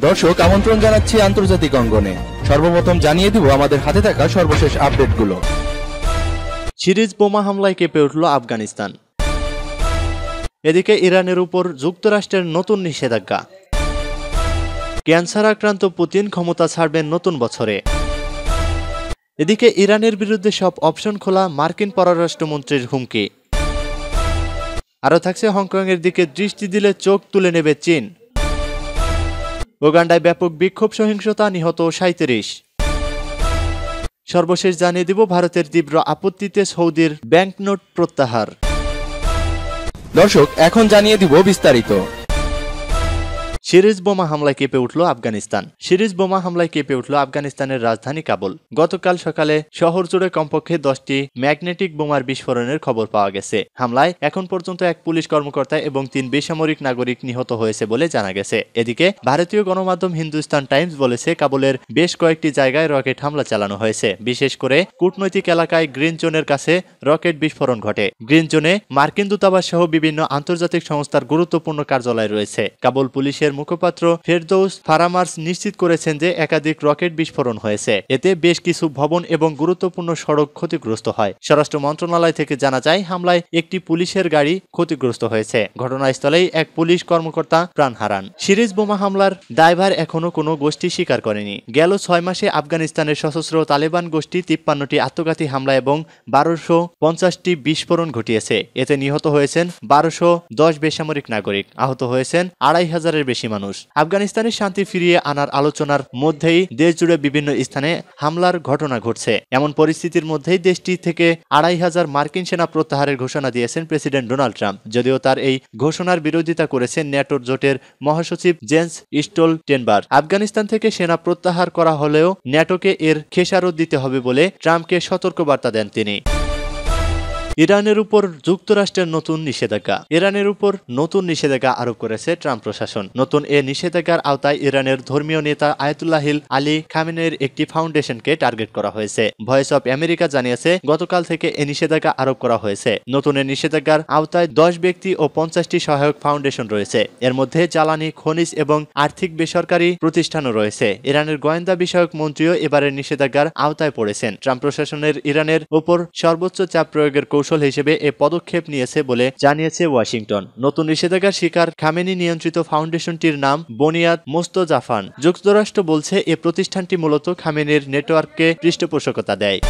দর্শক আমন্ত্রণ জানাচ্ছি আন্তর্জাতিক অঙ্গনে। সর্বপ্রথম জানিয়ে দিব আমাদের হাতে থাকা সর্বশেষ আপডেটগুলো। সিরিজ বোমা হামলায় কেঁপে উঠল আফগানিস্তান। এদিকে ইরানের উপর যুক্তরাষ্ট্রের নতুন নিষেধাজ্ঞা। ক্যান্সার আক্রান্ত পুতিন ক্ষমতা ছাড়বেন নতুন বছরে। এদিকে ইরানের বিরুদ্ধে সব অপশন খোলা মার্কিন পররাষ্ট্রমন্ত্রীর হুমকি। আরও থাকছে হংকংয়ের দিকে দৃষ্টি দিলে চোখ তুলে নেবে চীন। ওগান্ডায় ব্যাপক বিক্ষোভ সহিংসতা নিহত সাঁত্রিশ সর্বশেষ জানিয়ে দিব ভারতের তীব্র আপত্তিতে সৌদির ব্যাংকনোট প্রত্যাহার। দর্শক, এখন জানিয়ে দিব বিস্তারিত। সিরিজ বোমা হামলায় কেঁপে উঠল আফগানিস্তান। সিরিজ বোমা হামলায় কেঁপে উঠল আফগানিস্তানের রাজধানী কাবুল। গতকাল সকালে শহর জুড়ে কমপক্ষে দশটি ম্যাগনেটিক বোমার বিস্ফোরণের খবর পাওয়া গেছে। হামলায় এখন পর্যন্ত এক পুলিশ কর্মকর্তা এবং তিন বেসামরিক নাগরিক নিহত হয়েছে বলে জানা গেছে। এদিকে ভারতীয় গণমাধ্যম হিন্দুস্তান টাইমস বলেছে, কাবুলের বেশ কয়েকটি জায়গায় রকেট হামলা চালানো হয়েছে। বিশেষ করে কূটনৈতিক এলাকায় গ্রিন জোনের কাছে রকেট বিস্ফোরণ ঘটে। গ্রিন জোনে মার্কিন দূতাবাস সহ বিভিন্ন আন্তর্জাতিক সংস্থার গুরুত্বপূর্ণ কার্যালয় রয়েছে। কাবুল পুলিশের মুখপাত্র ফেরদৌস ফারামার্স নিশ্চিত করেছেন যে একাধিক রকেট বিস্ফোরণ হয়েছে। এতে বেশ কিছু ভবন এবং গুরুত্বপূর্ণ সড়ক ক্ষতিগ্রস্ত হয়। স্বরাষ্ট্র মন্ত্রণালয় থেকে জানা যায়, হামলায় একটি পুলিশের গাড়ি ক্ষতিগ্রস্ত হয়েছে। ঘটনাস্থলেই এক পুলিশ কর্মকর্তা প্রাণ হারান। সিরিজ বোমা হামলার দায়ভার এখনও কোনো গোষ্ঠী স্বীকার করেনি। গেল ছয় মাসে আফগানিস্তানের সশস্ত্র তালেবান গোষ্ঠী তিপ্পান্নটি আত্মঘাতী হামলা এবং বারোশো পঞ্চাশটি বিস্ফোরণ ঘটিয়েছে। এতে নিহত হয়েছেন বারোশো দশ বেসামরিক নাগরিক। আহত হয়েছেন আড়াই হাজারের বেশি মানুষ। আফগানিস্তানের শান্তি ফিরিয়ে আনার আলোচনার মধ্যেই দেশ জুড়ে বিভিন্ন স্থানে হামলার ঘটনা ঘটছে। এমন পরিস্থিতির মধ্যেই দেশটি থেকে আড়াই হাজার মার্কিন সেনা প্রত্যাহারের ঘোষণা দিয়েছেন প্রেসিডেন্ট ডোনাল্ড ট্রাম্প। যদিও তার এই ঘোষণার বিরোধিতা করেছেন ন্যাটোর জোটের মহাসচিব জেন্স স্টোল টেনবার আফগানিস্তান থেকে সেনা প্রত্যাহার করা হলেও ন্যাটোকে এর খেসারত দিতে হবে বলে ট্রাম্পকে সতর্কবার্তা দেন তিনি। ইরানের উপর যুক্তরাষ্ট্রের নতুন নিষেধাজ্ঞা। ইরানের উপর নতুন নিষেধাজ্ঞা আরোপ করেছে ট্রাম্প প্রশাসন। নতুন এ নিষেধাজ্ঞার আওতায় ইরানের ধর্মীয় নেতা আয়াতুল্লাহিল আলী খামিনের একটি ফাউন্ডেশনকে টার্গেট করা হয়েছে। ভয়েস অব আমেরিকা জানিয়েছে, গতকাল থেকে এ নিষেধাজ্ঞা আরোপ করা হয়েছে। নতুন এ নিষেধাজ্ঞার আওতায় দশ ব্যক্তি ও পঞ্চাশটি সহায়ক ফাউন্ডেশন রয়েছে। এর মধ্যে জ্বালানি, খনিজ এবং আর্থিক বেসরকারি প্রতিষ্ঠানও রয়েছে। ইরানের গোয়েন্দা বিষয়ক মন্ত্রীও এবারের নিষেধাজ্ঞার আওতায় পড়েছেন। ট্রাম্প প্রশাসনের ইরানের উপর সর্বোচ্চ চাপ প্রয়োগের কৌশল হিসেবে এ পদক্ষেপ নিয়েছে বলে জানিয়েছে ওয়াশিংটন। নতুন নিষেধাজ্ঞার শিকার খামেনি নিয়ন্ত্রিত ফাউন্ডেশনটির নাম বনিয়াদ মোস্তজাফান। যুক্তরাষ্ট্র বলছে, এ প্রতিষ্ঠানটি মূলত খামেনির নেটওয়ার্ককে পৃষ্ঠপোষকতা দেয়।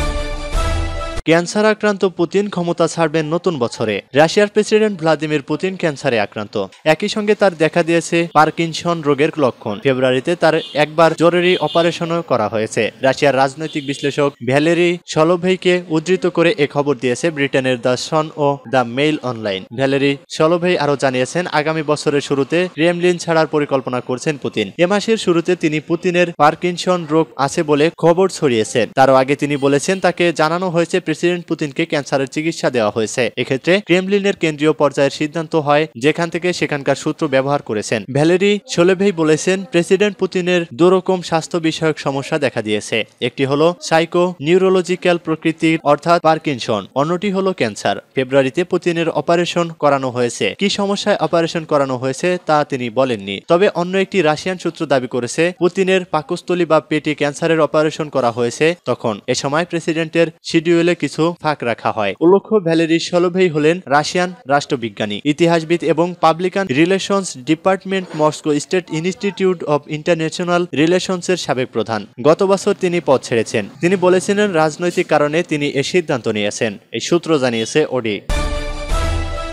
ক্যান্সার আক্রান্ত পুতিন ক্ষমতা ছাড়বেন নতুন বছরে। রাশিয়ার প্রেসিডেন্ট ভ্লাদিমির পুতিন ক্যান্সারে আক্রান্ত। একই সঙ্গে তার দেখা দিয়েছে পার্কিনসন রোগের লক্ষণ। ফেব্রুয়ারিতে তার একবার জরুরি অপারেশনও করা হয়েছে। রাশিয়ার রাজনৈতিক বিশ্লেষক ভ্যালেরি সলোভেইকে উদ্ধৃত করে এ খবর দিয়েছে ব্রিটেনের the Sun O the Mail Online. Valery Solovei আরও জানিয়েছেন, আগামী বছরের শুরুতে ক্রেমলিন ছাড়ার পরিকল্পনা করছেন পুতিন। এ মাসের শুরুতে তিনি পুতিনের পার্কিনসন রোগ আছে বলে খবর ছড়িয়েছেন। তারও আগে তিনি বলেছেন, তাকে জানানো হয়েছে প্রেসিডেন্ট পুতিনকে ক্যান্সারের চিকিৎসা দেওয়া হয়েছে। এক্ষেত্রে ক্রেমলিনের কেন্দ্রীয় পর্যায়ের সিদ্ধান্ত হয়, যেখান থেকে সেখানকার সূত্র ব্যবহার করেছেন। ভ্যালেরি সোলেভেই বলেছেন, প্রেসিডেন্ট পুতিনের দুরকম স্বাস্থ্য বিষয়ক সমস্যা দেখা দিয়েছে। একটি হলো সাইকো নিউরোলজিক্যাল প্রকৃতির অর্থাৎ পার্কিনসন। অন্যটি হলো ক্যান্সার। ফেব্রুয়ারিতে পুতিনের অপারেশন করানো হয়েছে। কি সমস্যায় অপারেশন করানো হয়েছে তা তিনি বলেননি। তবে অন্য একটি রাশিয়ান সূত্র দাবি করেছে, পুতিনের পাকস্থলী বা পেটে ক্যান্সারের অপারেশন করা হয়েছে তখন। এ সময় প্রেসিডেন্টের শিডিউলে কিছু ফাঁক রাখা হয়। উল্লেখ্য, ভ্যালেরি সলোভেই হলেন রাশিয়ান রাষ্ট্রবিজ্ঞানী। ইতিহাসবিদ এবং public relations department Moscow State Institute of International রিলেশনসের সাবেক প্রধান। গত বছর তিনি পদ ছেড়েছেন। তিনি বলেছিলেন, রাজনৈতিক কারণে তিনি এ সিদ্ধান্ত নিয়েছেন। এই সূত্র জানিয়েছে ওডি।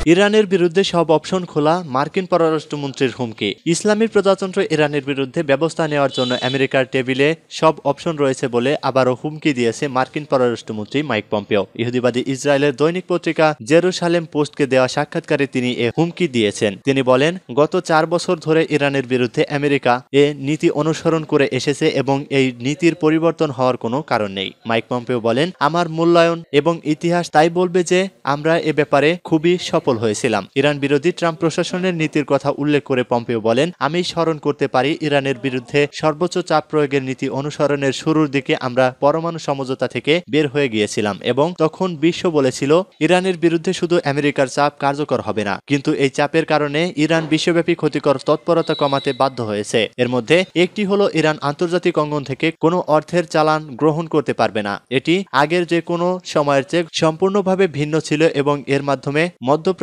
ইরানের বিরুদ্ধে সব অপশন খোলা মার্কিন পররাষ্ট্রমন্ত্রীর হুমকি। ইসলামী প্রজাতন্ত্র ইরানের বিরুদ্ধে ব্যবস্থা নেওয়ার জন্য আমেরিকার টেবিলে সব অপশন রয়েছে বলে আবারও হুমকি দিয়েছে মার্কিন পররাষ্ট্রমন্ত্রী মাইক পম্পেও। ইহুদিবাদী ইসরায়েলের দৈনিক পত্রিকা জেরুসালেম পোস্টকে দেওয়া সাক্ষাৎকারে তিনি এ হুমকি দিয়েছেন। তিনি বলেন, গত চার বছর ধরে ইরানের বিরুদ্ধে আমেরিকা এ নীতি অনুসরণ করে এসেছে এবং এই নীতির পরিবর্তন হওয়ার কোনো কারণ নেই। মাইক পম্পেও বলেন, আমার মূল্যায়ন এবং ইতিহাস তাই বলবে যে আমরা এ ব্যাপারে খুবই সফল বিফল হয়েছিলাম। ইরান বিরোধী ট্রাম্প প্রশাসনের নীতির কথা উল্লেখ করে পম্পেও বলেন, আমি স্মরণ করতে পারি ইরানের বিরুদ্ধে সর্বোচ্চ চাপ প্রয়োগের নীতি অনুসরণের শুরুর দিকে আমরা পরমাণু সমঝোতা থেকে বের হয়ে গিয়েছিলাম এবং তখন বিশ্ব বলেছিল, ইরানের বিরুদ্ধে শুধু আমেরিকার চাপ কার্যকর হবে না। কিন্তু এই চাপের কারণে ইরান বিশ্বব্যাপী ক্ষতিকর তৎপরতা কমাতে বাধ্য হয়েছে। এর মধ্যে একটি হলো ইরান আন্তর্জাতিক অঙ্গন থেকে কোনো অর্থের চালান গ্রহণ করতে পারবে না। এটি আগের যে কোনো সময়ের চেয়ে সম্পূর্ণভাবে ভিন্ন ছিল এবং এর মাধ্যমে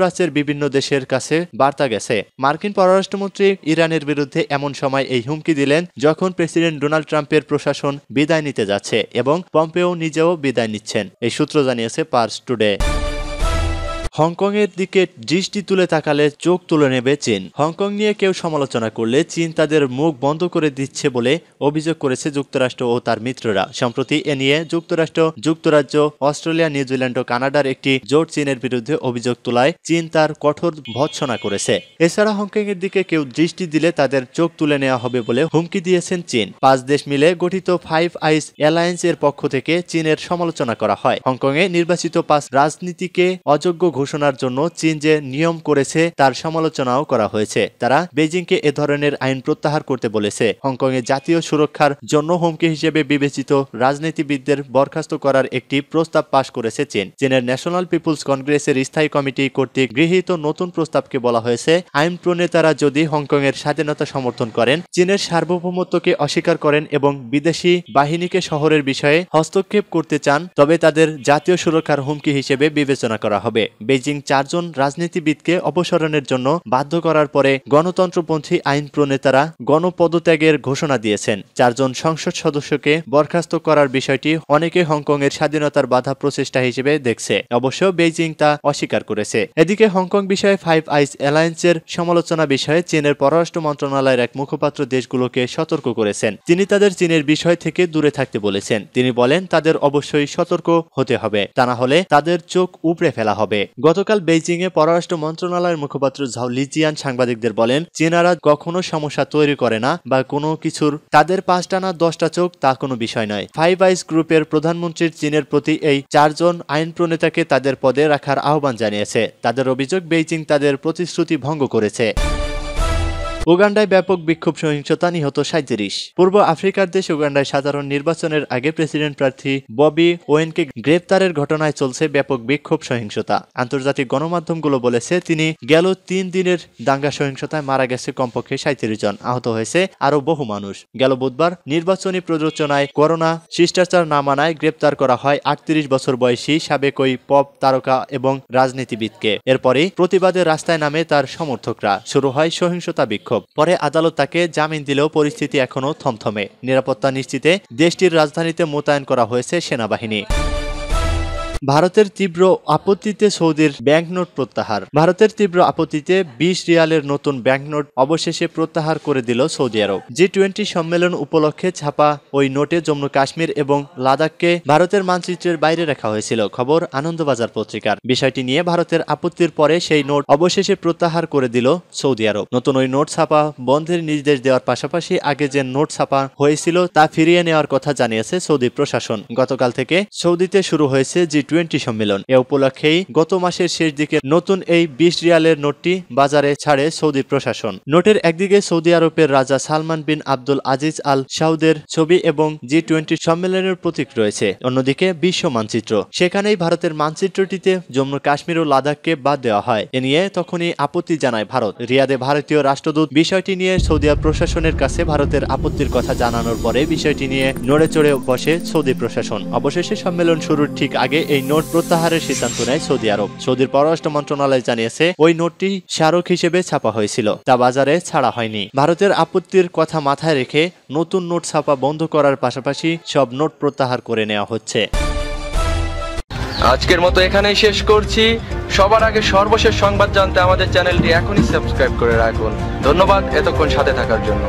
মধ্যপ্রাচ্যের বিভিন্ন দেশের কাছে বার্তা গেছে। মার্কিন পররাষ্ট্রমন্ত্রী ইরানের বিরুদ্ধে এমন সময় এই হুমকি দিলেন যখন প্রেসিডেন্ট ডোনাল্ড ট্রাম্পের প্রশাসন বিদায় নিতে যাচ্ছে এবং পম্পেও নিজেও বিদায় নিচ্ছেন। এই সূত্র জানিয়েছে পার্স টুডে। হংকংয়ের দিকে দৃষ্টি তুলে তাকালে চোখ তুলে নেবে চীন। হংকং নিয়ে কেউ সমালোচনা করলে চীন তাদের মুখ বন্ধ করে দিচ্ছে বলে অভিযোগ করেছে যুক্তরাষ্ট্র ও তার মিত্ররা। সম্প্রতি এ নিয়ে যুক্তরাষ্ট্র, যুক্তরাজ্য, অস্ট্রেলিয়া, নিউজিল্যান্ড ও কানাডার একটি জোট চীনের বিরুদ্ধে অভিযোগ তোলায় চীন তার কঠোর ভৎসনা করেছে। এছাড়া হংকংয়ের দিকে কেউ দৃষ্টি দিলে তাদের চোখ তুলে নেওয়া হবে বলে হুমকি দিয়েছেন চীন। পাঁচ দেশ মিলে গঠিত ফাইভ আইস অ্যালায়েন্স এর পক্ষ থেকে চীনের সমালোচনা করা হয়। হংকংয়ে নির্বাচিত পাঁচ রাজনীতিকে অযোগ্য ঘোষণার জন্য চীন যে নিয়ম করেছে, তার সমালোচনাও করা হয়েছে। তারা বেজিংকে এ ধরনের আইন প্রত্যাহার করতে বলেছে। হংকংয়ে জাতীয় সুরক্ষার জন্য হুমকি হিসেবে বিবেচিত রাজনীতিবিদদের বরখাস্ত করার একটি প্রস্তাব পাশ করেছে চীন। চীনের ন্যাশনাল পিপুলস কংগ্রেসের স্থায়ী কমিটি কর্তৃক গৃহীত নতুন প্রস্তাবকে বলা হয়েছে, আইন প্রণেতারা যদি হংকংয়ের স্বাধীনতা সমর্থন করেন, চীনের সার্বভৌমত্বকে অস্বীকার করেন এবং বিদেশি বাহিনীকে শহরের বিষয়ে হস্তক্ষেপ করতে চান, তবে তাদের জাতীয় সুরক্ষার হুমকি হিসেবে বিবেচনা করা হবে। বেজিং চারজন রাজনীতিবিদকে অপসারণের জন্য বাধ্য করার পরে গণতন্ত্রপন্থী আইন প্রণেতারা গণপদত্যাগের ঘোষণা দিয়েছেন। চারজন সংসদ সদস্যকে বরখাস্ত করার বিষয়টি অনেকে হংকংয়ের স্বাধীনতার বাধা প্রচেষ্টা হিসেবে দেখছে। অবশ্য বেইজিং তা অস্বীকার করেছে। এদিকে হংকং বিষয়ে ফাইভ আইস অ্যালায়েন্সের সমালোচনা বিষয়ে চীনের পররাষ্ট্র মন্ত্রণালয়ের এক মুখপাত্র দেশগুলোকে সতর্ক করেছেন। তিনি তাদের চীনের বিষয় থেকে দূরে থাকতে বলেছেন। তিনি বলেন, তাদের অবশ্যই সতর্ক হতে হবে। তা না হলে তাদের চোখ উপড়ে ফেলা হবে। গতকাল বেইজিং এ পররাষ্ট্র মন্ত্রণালয়ের মুখপাত্র ঝাও লিজিয়ান সাংবাদিকদের বলেন, চীনারা কখনো সমস্যা তৈরি করে না বা কোনো কিছুর, তাদের পাঁচটা না দশটা চোখ তা কোনো বিষয় নয়। ফাইভ আইস গ্রুপের প্রধানমন্ত্রীর চীনের প্রতি এই চারজন আইন প্রণেতাকে তাদের পদে রাখার আহ্বান জানিয়েছে। তাদের অভিযোগ, বেইজিং তাদের প্রতিশ্রুতি ভঙ্গ করেছে। উগান্ডায় ব্যাপক বিক্ষোভ সহিংসতা নিহত সাঁত্রিশ পূর্ব আফ্রিকার দেশ উগান্ডায় সাধারণ নির্বাচনের আগে প্রেসিডেন্ট প্রার্থী ববি ওয়েনকে গ্রেপ্তারের ঘটনায় চলছে ব্যাপক বিক্ষোভ সহিংসতা। আন্তর্জাতিক গণমাধ্যমগুলো বলেছে, তিনি গেল তিন দিনের দাঙ্গা সহিংসতায় মারা গেছে কমপক্ষে সাঁত্রিশ জন। আহত হয়েছে আরও বহু মানুষ। গেল বুধবার নির্বাচনী প্ররোচনায় করোনা শিষ্টাচার না মানায় গ্রেপ্তার করা হয় আটত্রিশ বছর বয়সী সাবেক ওই পপ তারকা এবং রাজনীতিবিদকে। এরপরেই প্রতিবাদে রাস্তায় নামে তার সমর্থকরা। শুরু হয় সহিংসতা বিক্ষোভ। পরে আদালত তাকে জামিন দিলেও পরিস্থিতি এখনও থমথমে। নিরাপত্তা নিশ্চিতে দেশটির রাজধানীতে মোতায়েন করা হয়েছে সেনাবাহিনী। ভারতের তীব্র আপত্তিতে সৌদির ব্যাংকনোট প্রত্যাহার। ভারতের তীব্র আপত্তিতে বিশ রিয়ালের নতুন ব্যাংকনোট অবশেষে প্রত্যাহার করে দিল সৌদি আরব। জি টোয়েন্টি সম্মেলন উপলক্ষে ছাপা ওই নোটে জম্মু কাশ্মীর এবং লাদাখকে ভারতের মানচিত্রের বাইরে রাখা হয়েছিল। খবর আনন্দবাজার পত্রিকার। বিষয়টি নিয়ে ভারতের আপত্তির পরে সেই নোট অবশেষে প্রত্যাহার করে দিল সৌদি আরব। নতুন ওই নোট ছাপা বন্ধের নির্দেশ দেওয়ার পাশাপাশি আগে যে নোট ছাপা হয়েছিল তা ফিরিয়ে নেওয়ার কথা জানিয়েছে সৌদি প্রশাসন। গতকাল থেকে সৌদিতে শুরু হয়েছে জি টোয়েন্টি সম্মেলন। এ উপলক্ষেই গত মাসের শেষ দিকে নতুন এই বিশ রিয়ালের নোটটি বাজারে ছাড়ে সৌদি প্রশাসন। নোটের একদিকে সৌদি আরবের রাজা সালমান বিন আব্দুল আজিজ আল সাউদের ছবি এবং জি টোয়েন্টি সম্মেলনের প্রতীক রয়েছে। অন্যদিকে বিশ্ব মানচিত্র। সেখানেই ভারতের মানচিত্রটিতে জম্মু কাশ্মীর ও লাদাখকে বাদ দেওয়া হয়। এ নিয়ে তখনই আপত্তি জানায় ভারত। রিয়াদে ভারতীয় রাষ্ট্রদূত বিষয়টি নিয়ে সৌদি আরব প্রশাসনের কাছে ভারতের আপত্তির কথা জানানোর পরে বিষয়টি নিয়ে নড়ে চড়ে বসে সৌদি প্রশাসন। অবশেষে সম্মেলন শুরুর ঠিক আগে এই নোট প্রত্যাহারের সিদ্ধান্ত নেয় সৌদি আরব। সৌদির পররাষ্ট্র মন্ত্রণালয় জানিয়েছে, ওই নোটটি স্মারক হিসেবে ছাপা হয়েছিল তা বাজারে ছাড়া হয়নি। ভারতের আপত্তির কথা মাথায় রেখে নতুন নোট ছাপা বন্ধ করার পাশাপাশি সব নোট প্রত্যাহার করে নেওয়া হচ্ছে। আজকের মতো এখানেই শেষ করছি। সবার আগে সর্বশেষ সংবাদ জানতে আমাদের চ্যানেলটি এখনই সাবস্ক্রাইব করে রাখুন। ধন্যবাদ এতক্ষণ সাথে থাকার জন্য।